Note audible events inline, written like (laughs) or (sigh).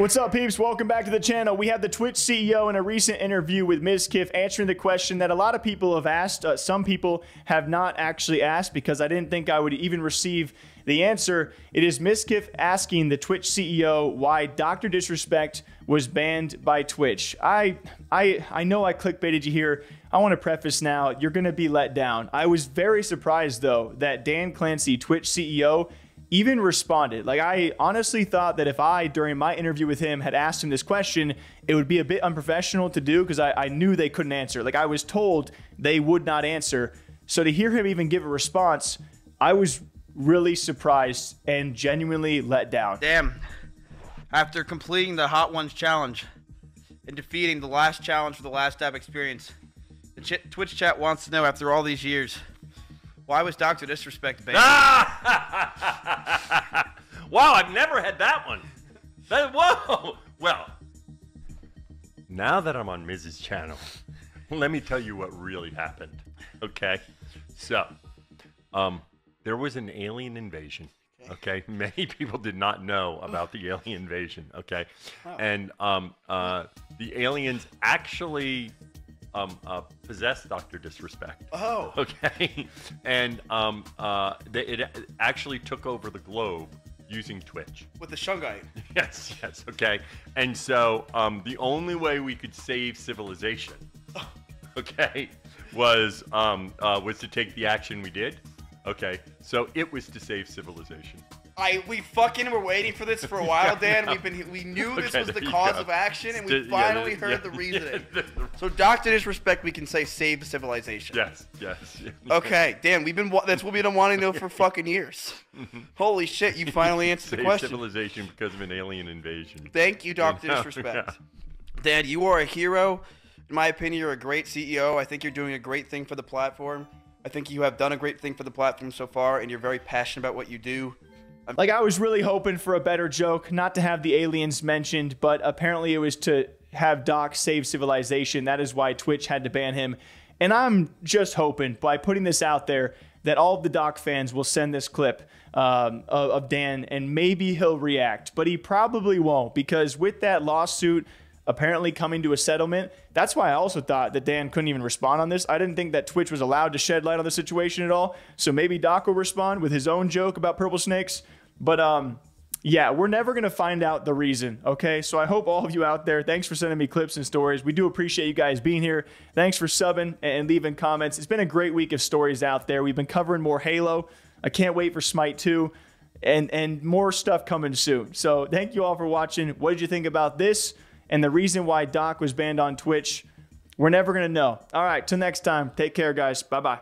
What's up, peeps? Welcome back to the channel. We have the Twitch CEO in a recent interview with Mizkif answering the question that a lot of people have asked. Uh, some people have not actually asked because I didn't think I would even receive the answer. It is Mizkif asking the Twitch CEO why Dr. Disrespect was banned by Twitch. I I I know I clickbaited you here. I want to preface now, you're going to be let down. I was very surprised though that Dan Clancy, Twitch CEO, even responded. Like, I honestly thought that if I, during my interview with him, had asked him this question, it would be a bit unprofessional to do because I, I knew they couldn't answer. Like, I was told they would not answer. So to hear him even give a response, I was really surprised and genuinely let down. Damn. After completing the Hot Ones challenge and defeating the last challenge for the last dab experience, the ch- Twitch chat wants to know after all these years why was Dr. Disrespect banned? (laughs) (laughs) wow, I've never had that one. That, whoa. Well, now that I'm on Miz's channel, (laughs) let me tell you what really happened. Okay, so um, there was an alien invasion. Okay, (laughs) many people did not know about the alien invasion. Okay, and um, uh, the aliens actually um, uh, possessed Doctor Disrespect. Oh. (laughs) Okay, and um, uh, they, it actually took over the globe using Twitch. With the Shungite. (laughs) Yes, yes, okay. And so um, the only way we could save civilization, (laughs) okay, was um, uh, was to take the action we did. Okay, so it was to save civilization. I we fucking were waiting for this for a while, (laughs) Dan. We've been we knew this Okay, was the cause go. of action, and we finally yeah, heard yeah, the reasoning. (laughs) yeah. So, Doctor Disrespect, we can say save civilization. Yes, yes. Okay, Dan, we've been that's what we've been wanting to know (laughs) for fucking years. Mm-hmm. Holy shit, you finally answered the question. civilization because of an alien invasion. Thank you, Doctor Disrespect. Dan, you are a hero. In my opinion, you're a great CEO. I think you're doing a great thing for the platform. I think you have done a great thing for the platform so far, and you're very passionate about what you do. Like I was really hoping for a better joke, not to have the aliens mentioned, but apparently it was to have Doc save civilization. That is why Twitch had to ban him. And I'm just hoping by putting this out there that all of the Doc fans will send this clip um, of, of Dan and maybe he'll react, but he probably won't because with that lawsuit apparently coming to a settlement. That's why I also thought that Dan couldn't even respond on this. I didn't think that Twitch was allowed to shed light on the situation at all. So maybe Doc will respond with his own joke about purple snakes. But um, yeah, we're never gonna find out the reason. Okay, so I hope all of you out there, thanks for sending me clips and stories. We do appreciate you guys being here. Thanks for subbing and leaving comments. It's been a great week of stories out there. We've been covering more Halo. I can't wait for Smite 2 and and more stuff coming soon. So thank you all for watching. What did you think about this and the reason why Doc was banned on Twitch? We're never gonna know. All right, till next time. Take care, guys. Bye bye.